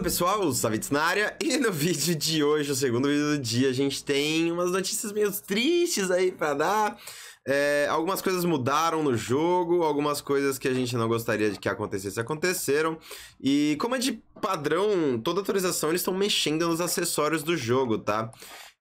Fala pessoal, Savitz na área e no vídeo de hoje, o segundo vídeo do dia, a gente tem umas notícias meio tristes aí pra dar. É, algumas coisas mudaram no jogo, algumas coisas que a gente não gostaria de que acontecesse aconteceram. E como é de padrão, toda atualização eles estão mexendo nos acessórios do jogo, tá?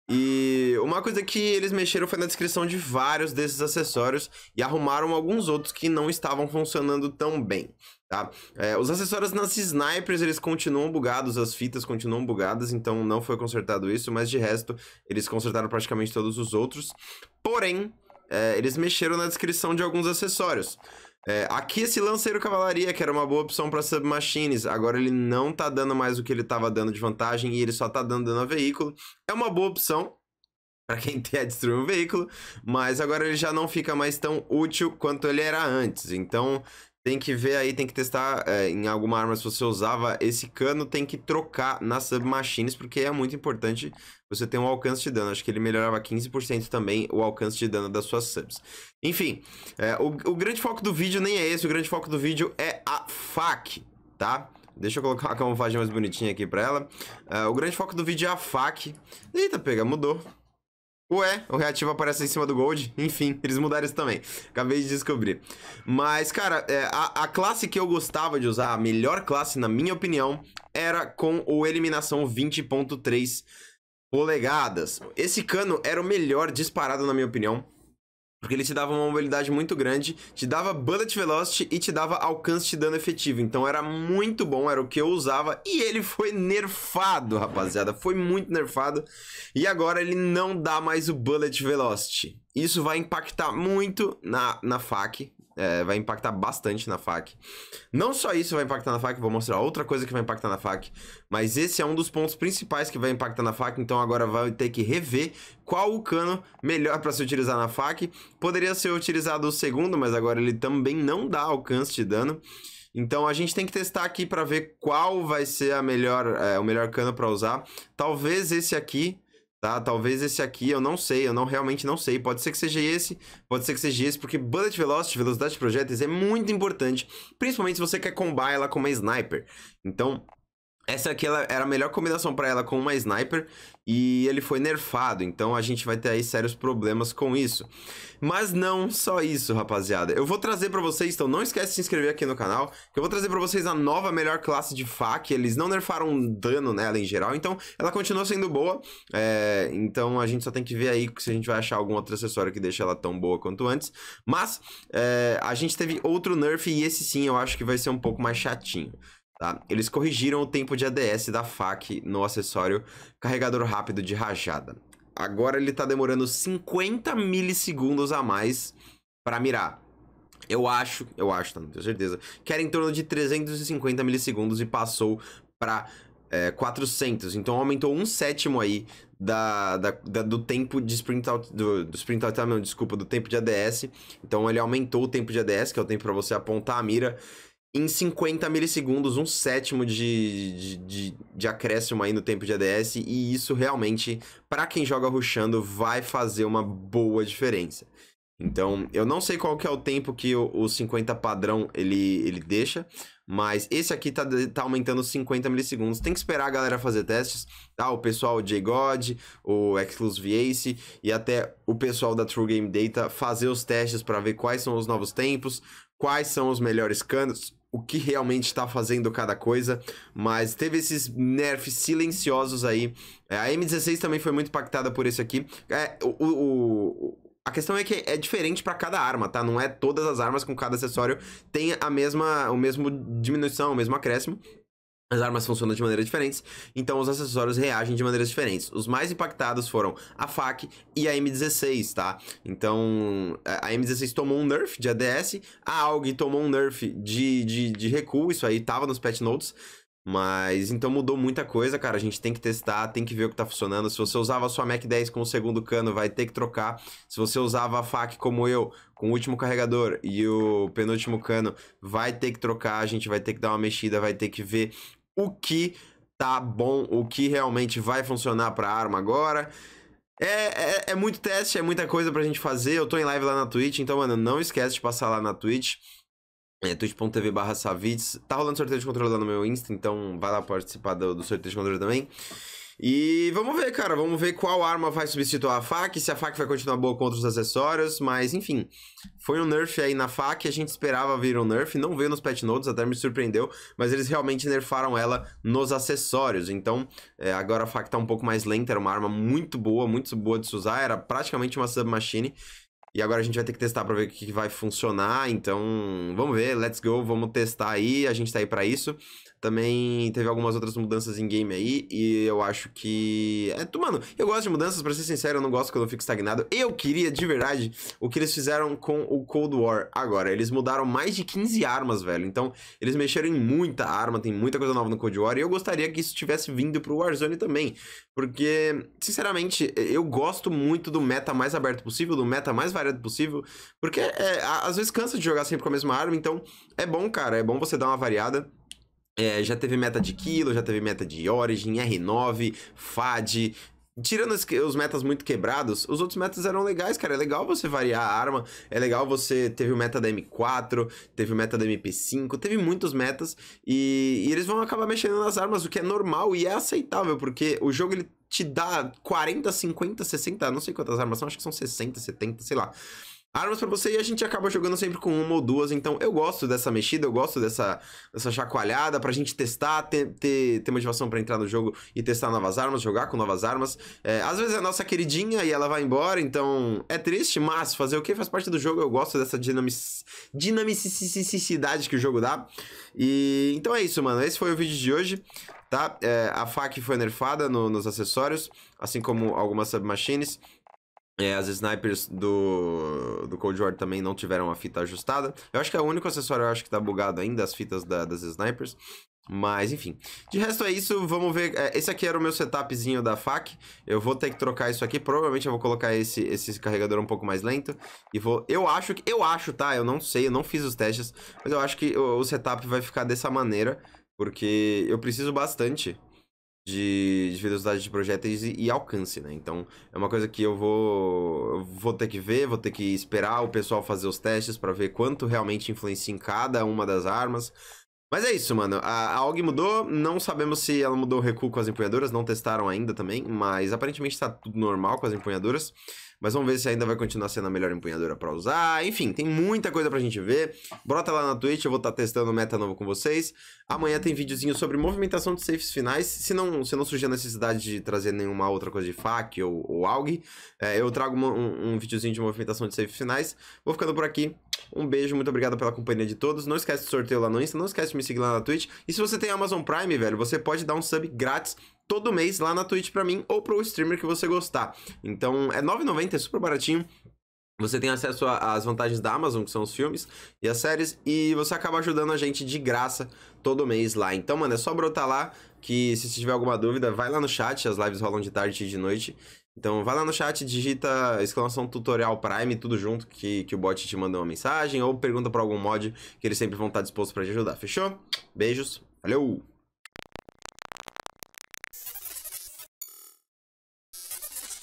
E uma coisa que eles mexeram foi na descrição de vários desses acessórios e arrumaram alguns outros que não estavam funcionando tão bem. Tá? É, os acessórios nas snipers, eles continuam bugados, as fitas continuam bugadas, então não foi consertado isso, mas de resto, eles consertaram praticamente todos os outros. Porém, é, eles mexeram na descrição de alguns acessórios. É, aqui esse Lanceiro Cavalaria, que era uma boa opção para submachines, agora ele não tá dando mais o que ele tava dando de vantagem e ele só tá dando dano a veículo. É uma boa opção, para quem quer destruir um veículo, mas agora ele já não fica mais tão útil quanto ele era antes. Então, tem que ver aí, tem que testar é, em alguma arma se você usava esse cano, tem que trocar nas submachines, porque é muito importante você ter um alcance de dano. Acho que ele melhorava 15% também o alcance de dano das suas subs. Enfim, é, o, o grande foco do vídeo nem é esse, o grande foco do vídeo é a FAC, tá? Deixa eu colocar uma camuflagem mais bonitinha aqui pra ela. Uh, o grande foco do vídeo é a FAC. Eita, pega, mudou. Ué, o reativo aparece em cima do Gold. Enfim, eles mudaram isso também. Acabei de descobrir. Mas, cara, é, a, a, classe que eu gostava de usar, a melhor classe, na minha opinião, era com o Eliminação 20.3 polegadas. Esse cano era o melhor disparado, na minha opinião. Porque ele te dava uma mobilidade muito grande, te dava bullet velocity e te dava alcance de dano efetivo. Então era muito bom, era o que eu usava. E ele foi nerfado, rapaziada. Foi muito nerfado. E agora ele não dá mais o bullet velocity. Isso vai impactar muito na, na FAQ, é, vai impactar bastante na FAQ. Não só isso vai impactar na FAQ, vou mostrar outra coisa que vai impactar na FAQ, mas esse é um dos pontos principais que vai impactar na FAQ, então agora vai ter que rever qual o cano melhor para se utilizar na FAQ. Poderia ser utilizado o segundo, mas agora ele também não dá alcance de dano. Então a gente tem que testar aqui para ver qual vai ser a melhor, é, o melhor cano para usar. Talvez esse aqui Tá? Talvez esse aqui, eu não sei, eu não realmente não sei. Pode ser que seja esse, pode ser que seja esse, porque Bullet Velocity, velocidade de projéteis, é muito importante, principalmente se você quer combar ela com uma sniper. Então, essa aqui era a melhor combinação para ela com uma sniper e ele foi nerfado, então a gente vai ter aí sérios problemas com isso. Mas não só isso, rapaziada. Eu vou trazer para vocês, então não esquece de se inscrever aqui no canal, que eu vou trazer para vocês a nova melhor classe de FAC. Eles não nerfaram dano nela em geral, então ela continua sendo boa. É, então a gente só tem que ver aí se a gente vai achar algum outro acessório que deixe ela tão boa quanto antes. Mas é, a gente teve outro nerf e esse sim eu acho que vai ser um pouco mais chatinho. Tá? Eles corrigiram o tempo de ADS da FAC no acessório carregador rápido de rajada. Agora ele está demorando 50 milissegundos a mais para mirar. Eu acho, eu acho, tá? não tenho certeza, que era em torno de 350 milissegundos e passou para é, 400. Então aumentou um sétimo aí da, da, da, do tempo de sprint out, do, do sprint out, não, desculpa, do tempo de ADS. Então ele aumentou o tempo de ADS, que é o tempo para você apontar a mira em 50 milissegundos, um sétimo de, de, de, de, acréscimo aí no tempo de ADS, e isso realmente, para quem joga rushando, vai fazer uma boa diferença. Então, eu não sei qual que é o tempo que o, o 50 padrão ele, ele deixa, mas esse aqui tá, tá aumentando 50 milissegundos. Tem que esperar a galera fazer testes, tá? O pessoal J-God, o Exclusive Ace e até o pessoal da True Game Data fazer os testes para ver quais são os novos tempos, quais são os melhores canos, o que realmente está fazendo cada coisa, mas teve esses nerfs silenciosos aí. É, a M16 também foi muito impactada por esse aqui. É, o, o, a questão é que é diferente para cada arma, tá? Não é todas as armas com cada acessório tem a mesma, o mesmo diminuição, o mesmo acréscimo. As armas funcionam de maneiras diferentes, então os acessórios reagem de maneiras diferentes. Os mais impactados foram a FAC e a M16, tá? Então, a M16 tomou um nerf de ADS, a AUG tomou um nerf de, de, de recuo, isso aí tava nos patch notes, mas então mudou muita coisa, cara. A gente tem que testar, tem que ver o que tá funcionando. Se você usava a sua Mac 10 com o segundo cano, vai ter que trocar. Se você usava a FAC como eu, com o último carregador e o penúltimo cano, vai ter que trocar. A gente vai ter que dar uma mexida, vai ter que ver o que tá bom, o que realmente vai funcionar para a arma agora. É, é, é, muito teste, é muita coisa pra gente fazer. Eu tô em live lá na Twitch, então, mano, não esquece de passar lá na Twitch. É, twitch.tv barra Savits. Tá rolando sorteio de controle lá no meu Insta, então vai lá participar do, do sorteio de controle também. E vamos ver, cara, vamos ver qual arma vai substituir a fac, se a fac vai continuar boa contra os acessórios, mas enfim, foi um nerf aí na fac, a gente esperava vir um nerf, não veio nos patch notes, até me surpreendeu, mas eles realmente nerfaram ela nos acessórios, então é, agora a fac tá um pouco mais lenta, era uma arma muito boa, muito boa de se usar, era praticamente uma submachine, e agora a gente vai ter que testar para ver o que vai funcionar. Então, vamos ver, let's go, vamos testar aí. A gente tá aí para isso. Também teve algumas outras mudanças em game aí, e eu acho que. É, mano, eu gosto de mudanças, pra ser sincero, eu não gosto quando eu fico estagnado. Eu queria, de verdade, o que eles fizeram com o Cold War agora. Eles mudaram mais de 15 armas, velho. Então, eles mexeram em muita arma, tem muita coisa nova no Cold War, e eu gostaria que isso tivesse vindo pro Warzone também. Porque, sinceramente, eu gosto muito do meta mais aberto possível, do meta mais variado possível. Porque é, às vezes cansa de jogar sempre com a mesma arma, então é bom, cara, é bom você dar uma variada. É, já teve meta de Kilo, já teve meta de Origin, R9, FAD. Tirando os metas muito quebrados, os outros metas eram legais, cara. É legal você variar a arma, é legal você. Teve o meta da M4, teve o meta da MP5, teve muitos metas e, e eles vão acabar mexendo nas armas, o que é normal e é aceitável, porque o jogo ele te dá 40, 50, 60, não sei quantas armas são, acho que são 60, 70, sei lá armas para você e a gente acaba jogando sempre com uma ou duas. Então eu gosto dessa mexida, eu gosto dessa, dessa chacoalhada pra gente testar, ter, ter, ter motivação para entrar no jogo e testar novas armas, jogar com novas armas. É, às vezes é a nossa queridinha e ela vai embora, então é triste, mas fazer o que faz parte do jogo. Eu gosto dessa dinamic... dinamicidade que o jogo dá. E então é isso, mano. Esse foi o vídeo de hoje. Tá? É, a FAC foi nerfada no, nos acessórios, assim como algumas submachines. É, as snipers do, do Cold War também não tiveram a fita ajustada. Eu acho que é o único acessório eu acho que tá bugado ainda, as fitas da, das snipers. Mas, enfim. De resto é isso, vamos ver. É, esse aqui era o meu setupzinho da FAC. Eu vou ter que trocar isso aqui. Provavelmente eu vou colocar esse, esse carregador um pouco mais lento. E vou. Eu acho que. Eu acho, tá? Eu não sei, eu não fiz os testes. Mas eu acho que o, o setup vai ficar dessa maneira. Porque eu preciso bastante de, de velocidade de projéteis e, e, alcance, né? Então, é uma coisa que eu vou, eu vou ter que ver, vou ter que esperar o pessoal fazer os testes para ver quanto realmente influencia em cada uma das armas. Mas é isso, mano. A, a AUG mudou, não sabemos se ela mudou o recuo com as empunhaduras, não testaram ainda também, mas aparentemente tá tudo normal com as empunhaduras. Mas vamos ver se ainda vai continuar sendo a melhor empunhadura para usar. Enfim, tem muita coisa pra gente ver. Brota lá na Twitch, eu vou estar tá testando meta novo com vocês. Amanhã tem videozinho sobre movimentação de safes finais. Se não, se não surgir a necessidade de trazer nenhuma outra coisa de FAQ ou, ou AUG, é, eu trago um, um videozinho de movimentação de safes finais. Vou ficando por aqui. Um beijo, muito obrigado pela companhia de todos. Não esquece do sorteio lá no Insta, não esquece de me seguir lá na Twitch. E se você tem Amazon Prime, velho, você pode dar um sub grátis todo mês lá na Twitch pra mim ou pro streamer que você gostar. Então é 9,90, é super baratinho. Você tem acesso às vantagens da Amazon, que são os filmes e as séries, e você acaba ajudando a gente de graça todo mês lá. Então, mano, é só brotar lá, que se tiver alguma dúvida, vai lá no chat, as lives rolam de tarde e de noite. Então, vai lá no chat, digita exclamação tutorial Prime, tudo junto, que, que o bot te manda uma mensagem, ou pergunta para algum mod, que eles sempre vão estar dispostos para te ajudar. Fechou? Beijos, valeu!